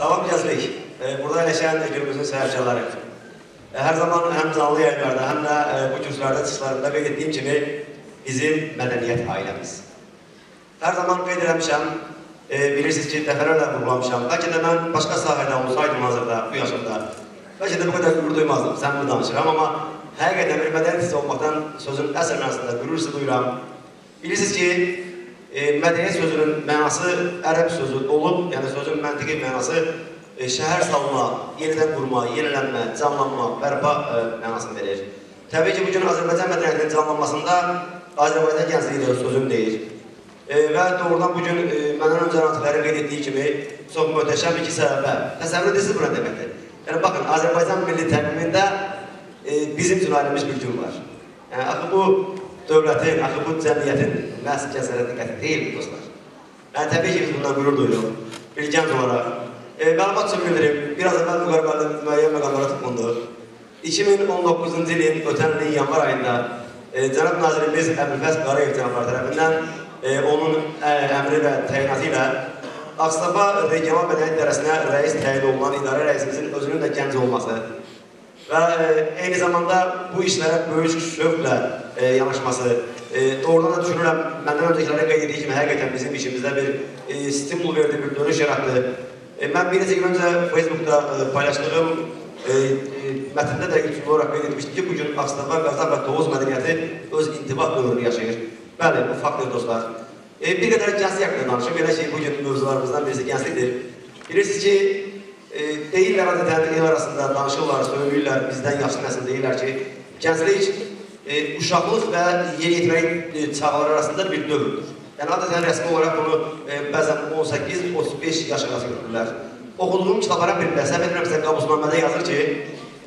Tamam Yaz Bey. E, burada yaşayan Ege'mizin seyircileri. E, her zaman hem canlı yayınlarda hem de e, bu kürsülerde çıkışlarında belirttiğim gibi bizim medeniyet ailemiz. Her zaman belirtmişim, e, ee, bilirsiniz ki defalarla vurgulamışım. Belki de ben başka sahada olsaydım hazırda, bu yaşımda. Belki de bu kadar gurur duymazdım, sen bunu danışıram ama hakikaten bir medeniyet olmaktan sözün əsr mənasında gurur duyuram. Bilirsiniz ki, e, mədəniyyət sözünün mənası ərəb sözü olub, yəni sözün məntiqi mənası e, şəhər salma, yenidən qurma, yenilənmə, canlanma, bərpa e, mənasını verir. Təbii ki, bugün Azərbaycan mədəniyyətinin canlanmasında Azərbaycan gəncliyi də sözüm deyir. E, və doğrudan bugün e, məndən öncə natiqlərin qeyd etdiyi kimi çox möhtəşəm iki səbəbə. Təsəvvür edirsiniz buna deməkdir. Yəni baxın, Azərbaycan milli təqvimində e, bizim üçün ayrılmış bir gün var. Yəni axı bu dövlətin, axı bu cəmiyyətin məhz kəsərə diqqəti deyil dostlar. Yəni təbii ki, biz bundan qürur duyuruq. Bir gənc olaraq. E, məlumat üçün bildirim, biraz əvvəl müqavilədə müəyyən məqamlara toxundu. 2019-cu ilin ötən ilin yanvar ayında e, cənab nazirimiz Əbülfəz Qarayev cənabları tərəfindən e, onun ə, əmri və təyinatı ilə Ağstafa Regional Mədəniyyət İdarəsinə rəis təyin olunan idarə rəisimizin özünün də gənc olması və e, eyni zamanda bu işlərə böyük şövqlə e, yanaşması, e, doğrudan da düşünürəm, məndən öncəkilərə qeyd etdiyi kimi həqiqətən bizim işimizdə bir e, stimul verdi, bir dönüş yarattı. E, mən bir neçə gün öncə Facebookda e, paylaşdığım e, e, mətndə də ilk olaraq qeyd etmişdim ki, bugün Ağstafa, Qazax və Tovuz mədəniyyəti öz intibah dövrünü yaşayır. Bəli, bu faktdır dostlar. E, bir qədər gənclik haqqında danışım, belə ki, bugün mövzularımızdan birisi gənclikdir. Bilirsiniz ki, e, deyirlər adətən el arasında danışırlar, söyləyirlər, bizdən yaşlı nəsil deyirlər ki, gənclik e, uşaqlıq və yeniyetməlik e, çağları arasında bir dövrdür. Yəni adətən rəsmi olaraq bunu e, bəzən 18-35 yaş arası görürlər. Oxuduğum kitablara bir səhv etmirəmsə qabusnamədə yazır ki,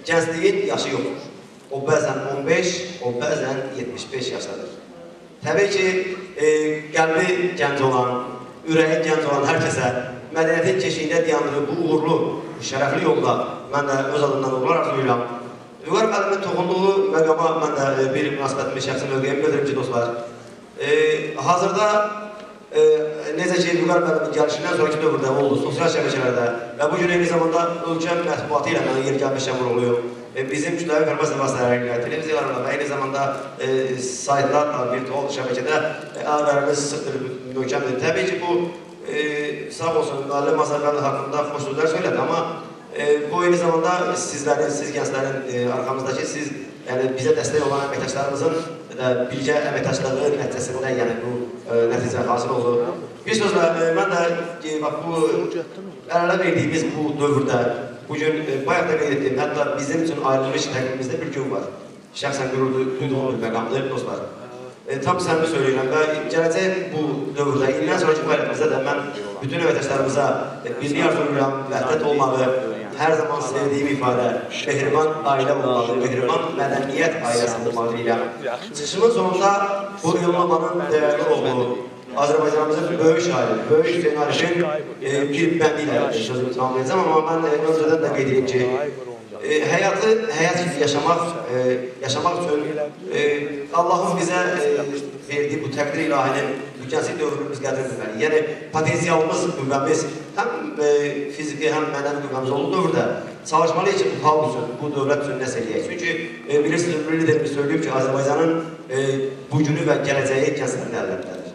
gəncliyin yaşı yoxdur. O bəzən 15, o bəzən 75 yaşdadır. Təbii ki, e, qəlbi gənc olan, ürəyi gənc olan hər kəsə mədəniyyətin keşiyində dayandığı bu uğurlu, şərəfli yolda mən də öz adımdan uğurlar arzulayıram. Vüqar müəllimin toxunduğu məqama mən də e, bir münasibətimi, şəxsi mövqeyimi bildirim ki, dostlar. E, hazırda e, necə ki, Vüqar müəllimin gəlişindən sonraki dövrdə oldu, sosial şəbəkələrdə və bu gün eyni zamanda ölkə mətbuatı ilə mən yer gəlmiş şəmur oluyor. E, bizim kütləvi vasitələri ilə, televiziyalarla və eyni zamanda e, saytlarla, virtual şəbəkədə e, əlaqələrimiz sıxdır, möhkəmdir. Təbii ki, bu e, sağ olsun, müəllim Azərbaycan haqqında xoş sözlər söylədi, amma e, bu eyni zamanda sizlərin, siz gənclərin e, arxamızdakı siz, yəni bizə dəstək olan əməkdaşlarımızın da birgə əməkdaşlığı nəticəsində, yəni bu e, nəticə hasil oldu. Bir sözlə, e, mən də e, bax, bu ələ verdiyimiz bu dövrdə Bugün e, bayaq da qeyd etdim, hətta bizim üçün ayrılmış təqvimimizdə bir gün var. Şəxsən qürur duyduğum bir məqamdır, dostlar. E, tam səmimi söyləyirəm və gələcək bu dövrdə, ildən sonraki fəaliyyətimizdə də mən bütün əvətdaşlarımıza e, birliyi arzulayıram, vəhdət olmağı, hər zaman sevdiyim ifadə, mehriban ailə olmalı, mehriban mədəniyyət ailəsi olmalı deyirəm. Çıxışımın sonunda bu yollamanın dəyərli olduğu, Azərbaycanımızın böyük şairi, böyük Hüseyin Arifin e, bir bəndi ilə sözümü tamamlayacağım, amma mən e, öncədən də qeyd edeyim ki, e, həyatı həyat kimi yaşamaq, e, yaşamaq üçün e, Allahın bizə e, verdiyi bu təqdir ilahinin biz qədir etməliyik. Yəni, potensialımız, qüvvəmiz həm e, fiziki, həm mənəvi qüvvəmiz olduğu dövrdə çalışmalıyıq ki, bu xalq bu dövlət üçün nəsə eləyək. Çünki e, bilirsiniz, ümumi liderimiz söyləyib ki, Azərbaycanın e, bugünü və gələcəyi gənclərin əllərindədir.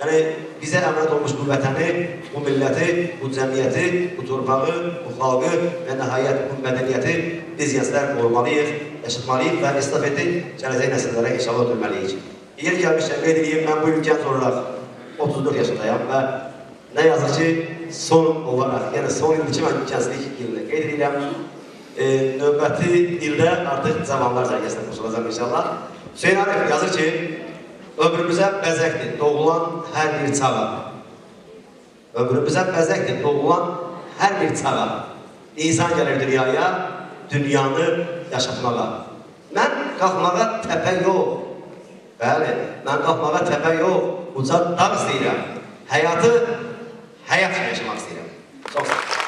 Yani bize emret olmuş bu vatani, bu milleti, bu cemiyeti, bu torpağı, bu halkı ve nihayet bu medeniyeti biz gençler korumalıyız, yaşatmalıyız ve estafeti gelecek nesillere inşallah dönmeliyiz. Yer gelmiş şaka edeyim, ben bu ülken olarak 34 yaşındayım ve ne yazık ki son olarak, yani son yıl için ben gençlik yılını kaydedeyim. E, növbəti ildə artıq cavanlar cərgəsində qoşulacaq inşallah. Hüseyin Arif yazır ki, Ömrümüzə bəzəkdir doğulan hər bir çağa. Ömrümüzə bəzəkdir doğulan hər bir çağa. İnsan gəlir dünyaya, dünyanı yaşatmağa. Mən qalxmağa təpə yox. Bəli, mən qalxmağa təpə yox, uca dağ istəyirəm. Həyatı həyat yaşamaq istəyirəm. Çox sağ olun.